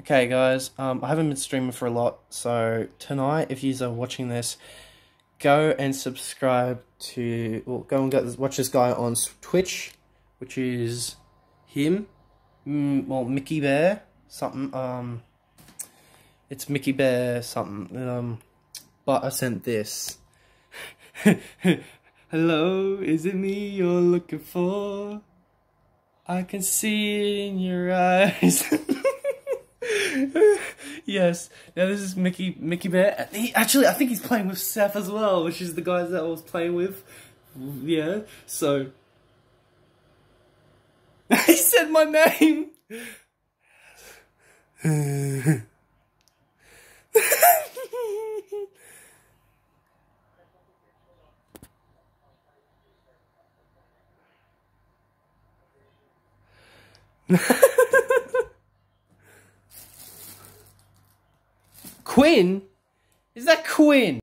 Okay, guys, um, I haven't been streaming for a lot, so tonight, if you are watching this, go and subscribe to, well, go and go, watch this guy on Twitch, which is him, mm, well, Mickey Bear, something, um, it's Mickey Bear something, um, but I sent this. Hello, is it me you're looking for? I can see it in your eyes. yes. Now this is Mickey Mickey Bear. He, actually, I think he's playing with Seth as well, which is the guys that I was playing with. Yeah. So he said my name. Quinn? Is that Quinn?